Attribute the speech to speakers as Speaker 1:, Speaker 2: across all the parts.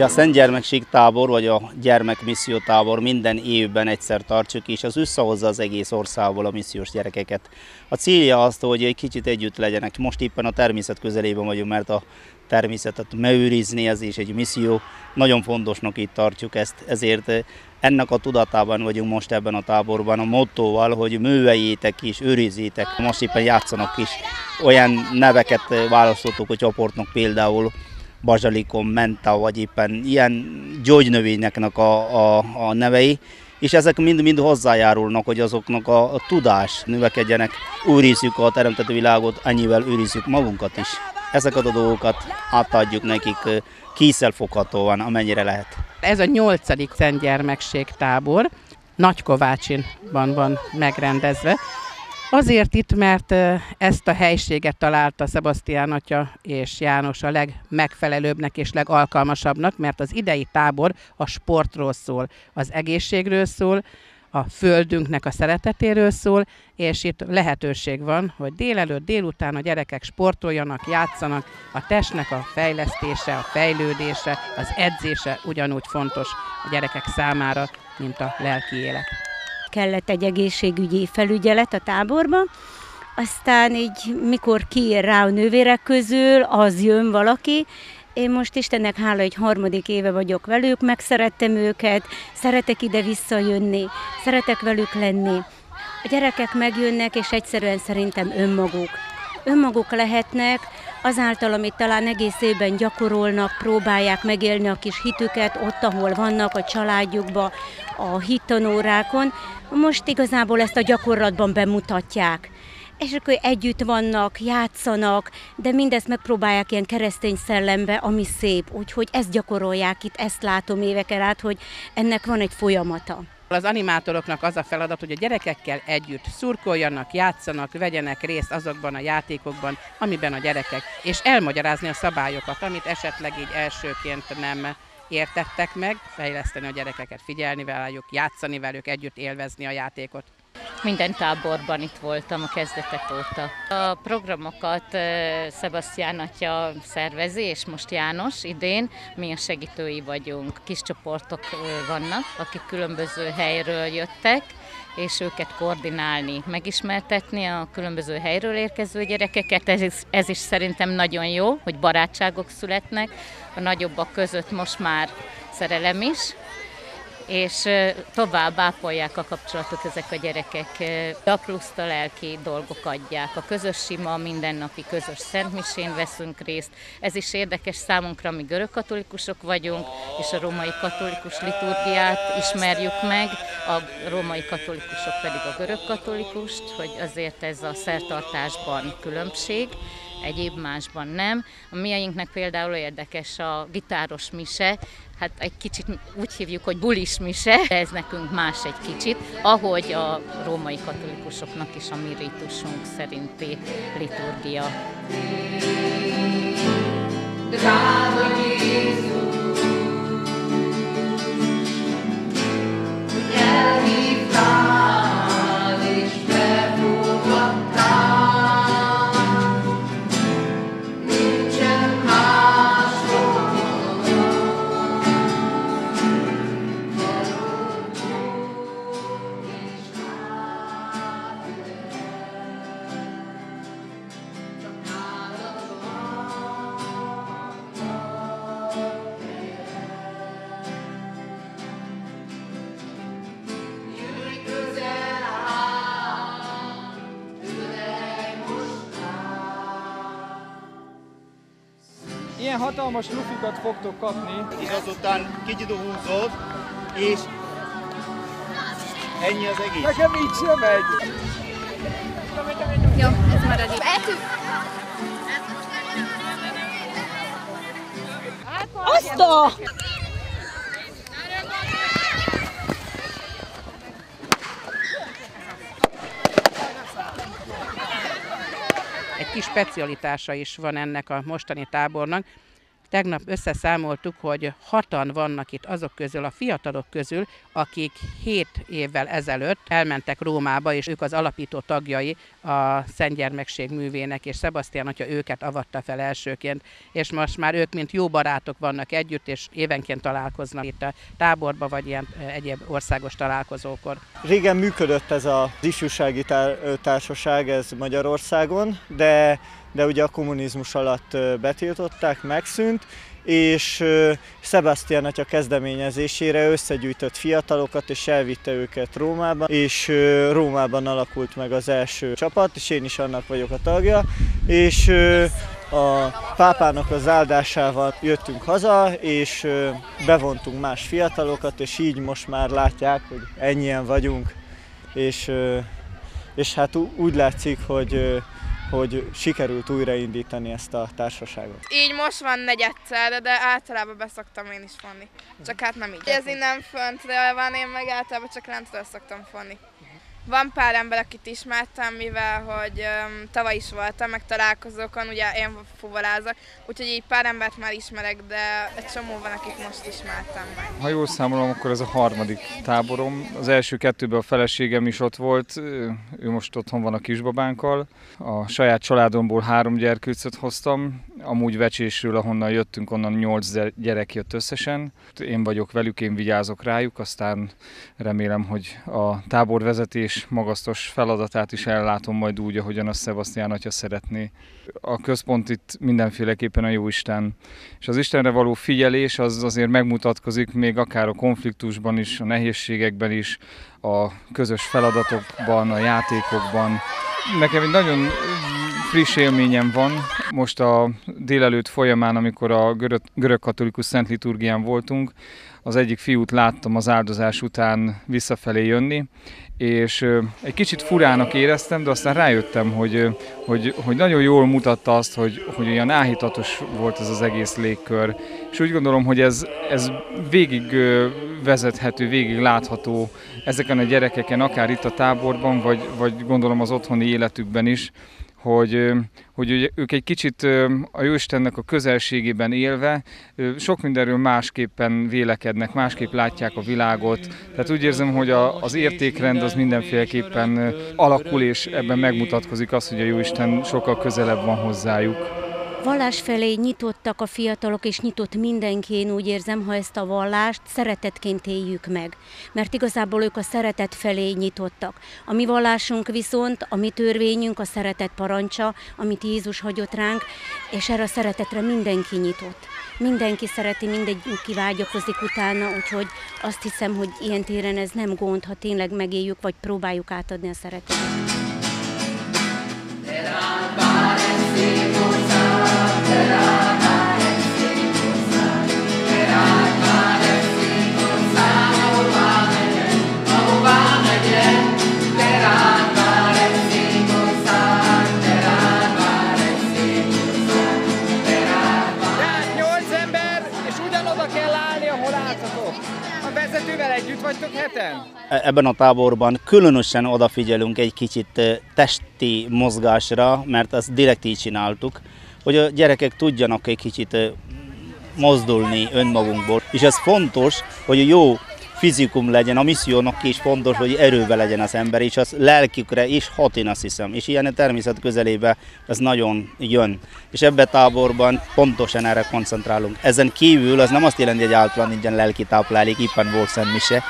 Speaker 1: A Szent Gyermekség tábor, vagy a gyermekmisszió tábor minden évben egyszer tartjuk, és az összehozza az egész országból a missziós gyerekeket. A célja az, hogy egy kicsit együtt legyenek. Most éppen a természet közelében vagyunk, mert a természetet megőrizni, ez is egy misszió. Nagyon fontosnak itt tartjuk ezt, ezért ennek a tudatában vagyunk most ebben a táborban, a mottóval, hogy műveljétek is, őrizzétek. Most éppen játszanak is. Olyan neveket választottuk a csoportnak például, bazsalikon, menta, vagy éppen ilyen gyógynövényeknek a, a, a nevei, és ezek mind-mind hozzájárulnak, hogy azoknak a, a tudás növekedjenek. Őrizzük a teremtett világot, ennyivel őrizzük magunkat is. Ezeket a dolgokat átadjuk nekik kézzelfoghatóan, amennyire lehet.
Speaker 2: Ez a nyolcadik Szent Gyermekség tábor, Nagykovácsinban van megrendezve. Azért itt, mert ezt a helységet találta Sebastián atya és János a legmegfelelőbbnek és legalkalmasabbnak, mert az idei tábor a sportról szól, az egészségről szól, a földünknek a szeretetéről szól, és itt lehetőség van, hogy délelőtt, délután a gyerekek sportoljanak, játszanak, a testnek a fejlesztése, a fejlődése, az edzése ugyanúgy fontos a gyerekek számára, mint a lelki élet
Speaker 3: kellett egy egészségügyi felügyelet a táborba, aztán így mikor kiér rá a nővérek közül, az jön valaki, én most Istennek hála, egy harmadik éve vagyok velük, megszerettem őket, szeretek ide visszajönni, szeretek velük lenni. A gyerekek megjönnek, és egyszerűen szerintem önmaguk. Önmaguk lehetnek, azáltal, amit talán egész évben gyakorolnak, próbálják megélni a kis hitüket ott, ahol vannak, a családjukba, a hittanórákon, most igazából ezt a gyakorlatban bemutatják és akkor együtt vannak, játszanak, de mindezt megpróbálják ilyen keresztény szellembe, ami szép. Úgyhogy ezt gyakorolják itt, ezt látom éveken át, hogy ennek van egy folyamata.
Speaker 2: Az animátoroknak az a feladat, hogy a gyerekekkel együtt szurkoljanak, játszanak, vegyenek részt azokban a játékokban, amiben a gyerekek, és elmagyarázni a szabályokat, amit esetleg így elsőként nem értettek meg, fejleszteni a gyerekeket, figyelni velük, játszani velük, együtt élvezni a játékot.
Speaker 4: Minden táborban itt voltam a kezdetek óta. A programokat Sebastián atya szervezi, és most János idén mi a segítői vagyunk. Kis csoportok vannak, akik különböző helyről jöttek, és őket koordinálni, megismertetni a különböző helyről érkező gyerekeket. Ez is, ez is szerintem nagyon jó, hogy barátságok születnek. A nagyobbak között most már szerelem is, és tovább ápolják a kapcsolatot ezek a gyerekek. A pluszt a lelki dolgok adják. A közös sima, mindennapi közös szentmisén veszünk részt. Ez is érdekes számunkra, mi görögkatolikusok vagyunk, és a római katolikus liturgiát ismerjük meg, a római katolikusok pedig a görög katolikust, hogy azért ez a szertartásban különbség egyéb másban nem. A mieinknek például érdekes a gitáros mise, hát egy kicsit úgy hívjuk, hogy bulis mise, de ez nekünk más egy kicsit, ahogy a római katolikusoknak is a mi ritusunk szerinti liturgia. Drága Jézus,
Speaker 5: Ilyen hatalmas lufikat fogtok kapni.
Speaker 1: És azután kicsit húzod, és ennyi az egész.
Speaker 5: Nekem így sem megy.
Speaker 6: Jó, ez marad így.
Speaker 3: Azt a...
Speaker 2: specialitása is van ennek a mostani tábornak. Tegnap összeszámoltuk, hogy hatan vannak itt azok közül, a fiatalok közül, akik 7 évvel ezelőtt elmentek Rómába, és ők az alapító tagjai a Szentgyermekség művének, és Sebastian atya őket avatta fel elsőként, és most már ők, mint jó barátok vannak együtt, és évenként találkoznak itt a táborba, vagy ilyen egyéb országos találkozókor.
Speaker 7: Régen működött ez az ifjúsági társaság ez Magyarországon, de de ugye a kommunizmus alatt betiltották, megszűnt, és Sebastian atya kezdeményezésére összegyűjtött fiatalokat, és elvitte őket Rómába, és Rómában alakult meg az első csapat, és én is annak vagyok a tagja, és a pápának az áldásával jöttünk haza, és bevontunk más fiatalokat, és így most már látják, hogy ennyien vagyunk, és, és hát úgy látszik, hogy hogy sikerült újraindítani ezt a társaságot.
Speaker 6: Így most van negyedszer, de általában beszoktam én is fonni. Csak hát nem így. Ez innen föntről van, én meg általában csak lentről szoktam fonni. Van pár ember, akit ismertem, mivel hogy um, tavaly is voltam, meg találkozókon, ugye én fuvolázok, úgyhogy így pár embert már ismerek, de egy csomó van, akit most ismertem.
Speaker 5: Ha jól számolom, akkor ez a harmadik táborom. Az első kettőben a feleségem is ott volt, ő most otthon van a kisbabánkkal. A saját családomból három gyerkőcöt hoztam, amúgy vecsésről, ahonnan jöttünk, onnan nyolc gyerek jött összesen. Én vagyok velük, én vigyázok rájuk, aztán remélem, hogy a táborvezetés magasztos feladatát is ellátom majd úgy, ahogyan a Sebastián atya szeretné. A központ itt mindenféleképpen a Jóisten. És az Istenre való figyelés az azért megmutatkozik még akár a konfliktusban is, a nehézségekben is, a közös feladatokban, a játékokban. Nekem egy nagyon friss élményem van. Most a délelőtt folyamán, amikor a görög, katolikus szent liturgián voltunk, az egyik fiút láttam az áldozás után visszafelé jönni, és egy kicsit furának éreztem, de aztán rájöttem, hogy, hogy, hogy nagyon jól mutatta azt, hogy, hogy olyan áhítatos volt ez az egész légkör. És úgy gondolom, hogy ez, ez végig vezethető, végig látható ezeken a gyerekeken, akár itt a táborban, vagy, vagy gondolom az otthoni életükben is, hogy, hogy ők egy kicsit a Jóistennek a közelségében élve sok mindenről másképpen vélekednek, másképp látják a világot. Tehát úgy érzem, hogy a, az értékrend az mindenféleképpen alakul, és ebben megmutatkozik az, hogy a Jóisten sokkal közelebb van hozzájuk
Speaker 3: vallás felé nyitottak a fiatalok, és nyitott mindenki, én úgy érzem, ha ezt a vallást szeretetként éljük meg. Mert igazából ők a szeretet felé nyitottak. A mi vallásunk viszont, a mi törvényünk a szeretet parancsa, amit Jézus hagyott ránk, és erre a szeretetre mindenki nyitott. Mindenki szereti, mindenki vágyakozik utána, úgyhogy azt hiszem, hogy ilyen téren ez nem gond, ha tényleg megéljük, vagy próbáljuk átadni a szeretetet.
Speaker 5: Együtt vagytok heten?
Speaker 1: E, ebben a táborban különösen odafigyelünk egy kicsit testi mozgásra, mert ezt direkt így csináltuk, hogy a gyerekek tudjanak egy kicsit mozdulni önmagunkból. És ez fontos, hogy jó fizikum legyen, a missziónak is fontos, hogy erőbe legyen az ember, és az lelkükre is hat, én azt hiszem. És ilyen a természet közelébe ez nagyon jön. És ebbe táborban pontosan erre koncentrálunk. Ezen kívül az nem azt jelenti, hogy általán nincsen lelki táplálék, éppen volt szemmise.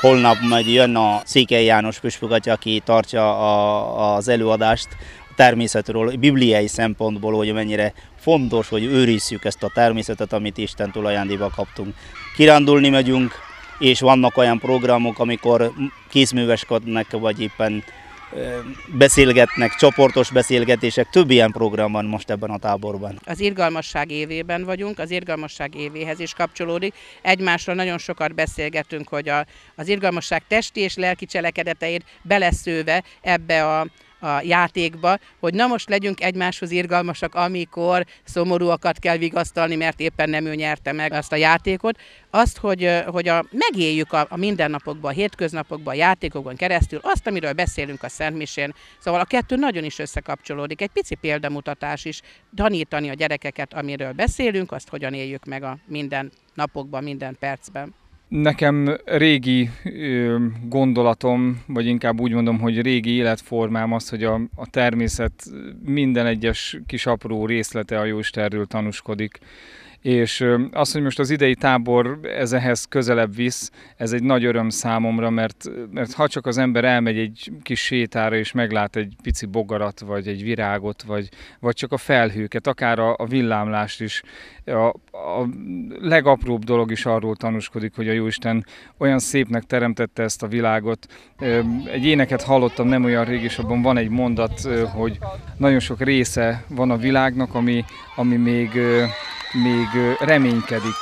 Speaker 1: Holnap majd jön a Székely János püspök, aki tartja a, az előadást, természetről, bibliai szempontból, hogy mennyire fontos, hogy őrizzük ezt a természetet, amit Istentől ajándéba kaptunk. Kirándulni megyünk, és vannak olyan programok, amikor kézműveskednek, vagy éppen beszélgetnek, csoportos beszélgetések, több ilyen program van most ebben a táborban.
Speaker 2: Az irgalmasság évében vagyunk, az irgalmasság évéhez is kapcsolódik. Egymásról nagyon sokat beszélgetünk, hogy a, az irgalmasság testi és lelki cselekedeteit beleszőve ebbe a a játékba, hogy na most legyünk egymáshoz irgalmasak, amikor szomorúakat kell vigasztalni, mert éppen nem ő nyerte meg azt a játékot. Azt, hogy, hogy a, megéljük a, a mindennapokban, a hétköznapokban, a játékokon keresztül azt, amiről beszélünk a Szentmisén. Szóval a kettő nagyon is összekapcsolódik. Egy pici példamutatás is, tanítani a gyerekeket, amiről beszélünk, azt hogyan éljük meg a minden napokban, minden percben.
Speaker 5: Nekem régi gondolatom, vagy inkább úgy mondom, hogy régi életformám az, hogy a, a természet minden egyes kis apró részlete a Jóistenről tanúskodik. És az, hogy most az idei tábor ez ehhez közelebb visz, ez egy nagy öröm számomra, mert, mert ha csak az ember elmegy egy kis sétára és meglát egy pici bogarat, vagy egy virágot, vagy, vagy csak a felhőket, akár a, a villámlást is, a, a legapróbb dolog is arról tanúskodik, hogy a Jóisten olyan szépnek teremtette ezt a világot. Egy éneket hallottam nem olyan rég, és abban van egy mondat, hogy nagyon sok része van a világnak, ami, ami még még reménykedik.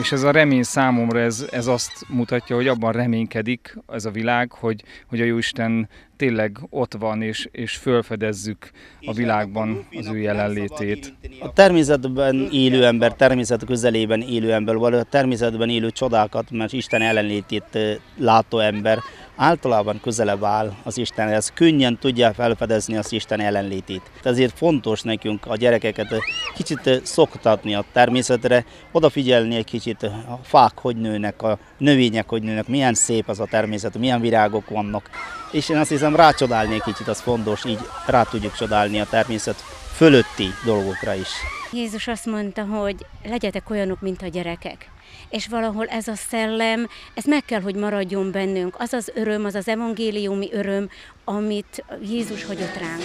Speaker 5: És ez a remény számomra ez, ez azt mutatja, hogy abban reménykedik ez a világ, hogy, hogy a Jóisten tényleg ott van, és, és fölfedezzük a világban az ő jelenlétét.
Speaker 1: A természetben élő ember, természet közelében élő ember, vagy a természetben élő csodákat, mert Isten ellenlétét látó ember általában közelebb áll az Istenhez, könnyen tudja felfedezni az Isten ellenlétét. Ezért fontos nekünk a gyerekeket kicsit szoktatni a természetre, odafigyelni egy kicsit a fák, hogy nőnek, a növények, hogy nőnek, milyen szép az a természet, milyen virágok vannak. És én azt hiszem egy kicsit, az fontos, így rá tudjuk csodálni a természet fölötti dolgokra is.
Speaker 3: Jézus azt mondta, hogy legyetek olyanok, mint a gyerekek és valahol ez a szellem, ez meg kell, hogy maradjon bennünk. Az az öröm, az az evangéliumi öröm, amit Jézus hagyott ránk.